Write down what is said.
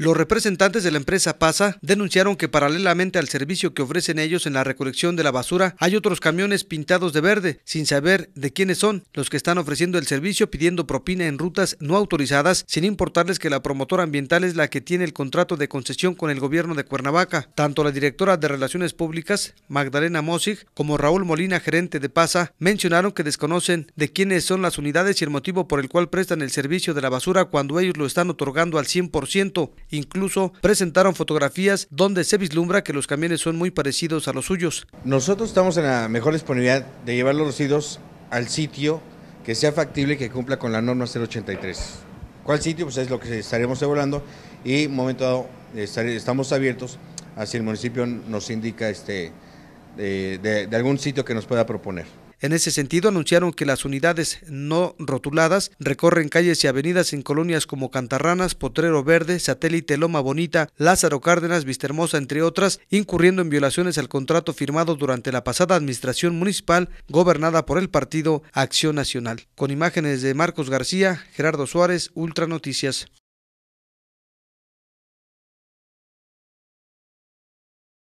Los representantes de la empresa PASA denunciaron que paralelamente al servicio que ofrecen ellos en la recolección de la basura, hay otros camiones pintados de verde, sin saber de quiénes son los que están ofreciendo el servicio pidiendo propina en rutas no autorizadas, sin importarles que la promotora ambiental es la que tiene el contrato de concesión con el gobierno de Cuernavaca. Tanto la directora de Relaciones Públicas, Magdalena Mosig, como Raúl Molina, gerente de PASA, mencionaron que desconocen de quiénes son las unidades y el motivo por el cual prestan el servicio de la basura cuando ellos lo están otorgando al 100%. Incluso presentaron fotografías donde se vislumbra que los camiones son muy parecidos a los suyos. Nosotros estamos en la mejor disponibilidad de llevar los residuos al sitio que sea factible y que cumpla con la norma 083. ¿Cuál sitio? Pues es lo que estaremos evaluando y momento dado estamos abiertos a si el municipio nos indica este, de, de algún sitio que nos pueda proponer. En ese sentido, anunciaron que las unidades no rotuladas recorren calles y avenidas en colonias como Cantarranas, Potrero Verde, Satélite, Loma Bonita, Lázaro Cárdenas, Vistahermosa, entre otras, incurriendo en violaciones al contrato firmado durante la pasada administración municipal gobernada por el partido Acción Nacional. Con imágenes de Marcos García, Gerardo Suárez, Ultra Noticias.